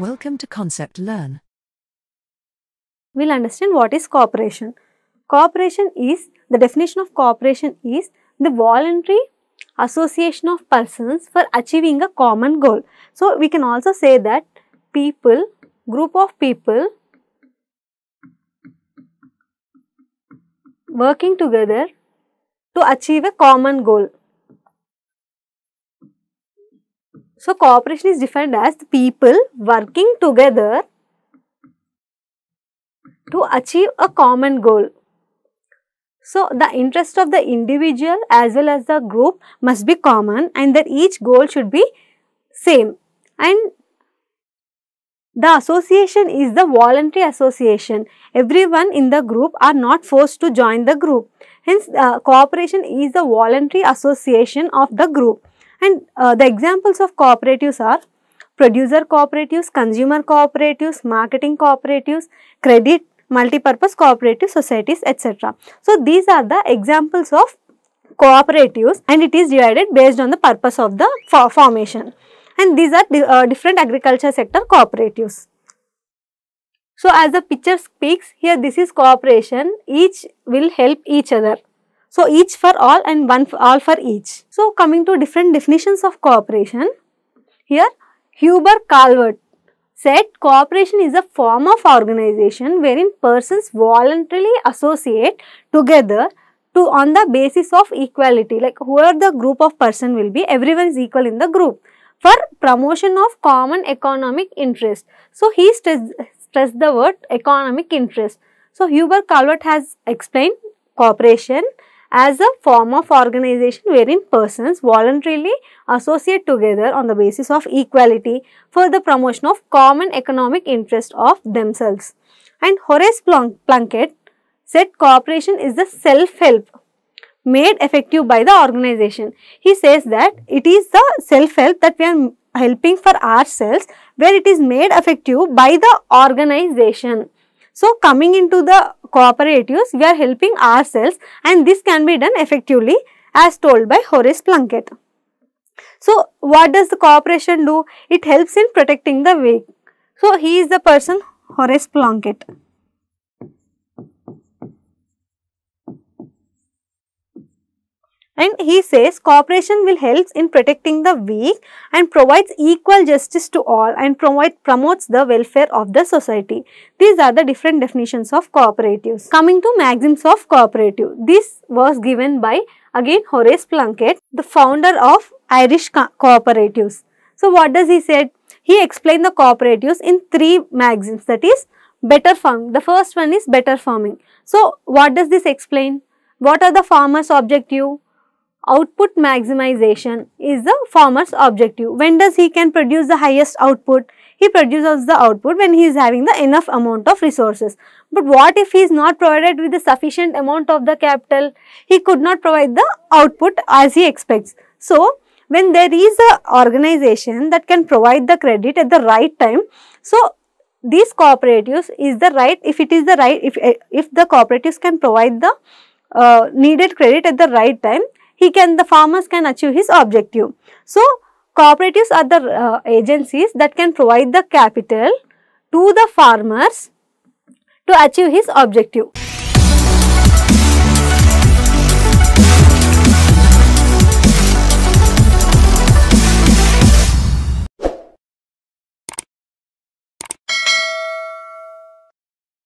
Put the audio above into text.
Welcome to Concept Learn. we'll understand what is cooperation. Cooperation is, the definition of cooperation is the voluntary association of persons for achieving a common goal. So, we can also say that people, group of people working together to achieve a common goal. So, cooperation is defined as the people working together to achieve a common goal. So, the interest of the individual as well as the group must be common and that each goal should be same and the association is the voluntary association. Everyone in the group are not forced to join the group. Hence, uh, cooperation is the voluntary association of the group. And uh, the examples of cooperatives are producer cooperatives, consumer cooperatives, marketing cooperatives, credit multi-purpose cooperative societies etc. So, these are the examples of cooperatives and it is divided based on the purpose of the fo formation and these are di uh, different agriculture sector cooperatives. So, as the picture speaks here this is cooperation each will help each other. So, each for all and one for all for each. So, coming to different definitions of cooperation here Hubert Calvert said cooperation is a form of organization wherein persons voluntarily associate together to on the basis of equality like whoever the group of person will be everyone is equal in the group for promotion of common economic interest. So, he stressed, stressed the word economic interest. So, Hubert Calvert has explained cooperation as a form of organization wherein persons voluntarily associate together on the basis of equality for the promotion of common economic interest of themselves. And Horace Plunkett said cooperation is the self-help made effective by the organization. He says that it is the self-help that we are helping for ourselves where it is made effective by the organization. So, coming into the cooperatives, we are helping ourselves and this can be done effectively as told by Horace Plunkett. So, what does the cooperation do? It helps in protecting the weak. So, he is the person Horace Plunkett. And he says cooperation will help in protecting the weak and provides equal justice to all and provide, promotes the welfare of the society. These are the different definitions of cooperatives. Coming to maxims of cooperative. This was given by again Horace Plunkett, the founder of Irish co cooperatives. So, what does he said? He explained the cooperatives in three maxims that is better farming. The first one is better farming. So, what does this explain? What are the farmers objective? Output maximization is the farmer's objective. When does he can produce the highest output? He produces the output when he is having the enough amount of resources. But what if he is not provided with the sufficient amount of the capital? He could not provide the output as he expects. So, when there is a organization that can provide the credit at the right time, so these cooperatives is the right, if it is the right, if, if the cooperatives can provide the uh, needed credit at the right time, he can the farmers can achieve his objective. So, cooperatives are the uh, agencies that can provide the capital to the farmers to achieve his objective.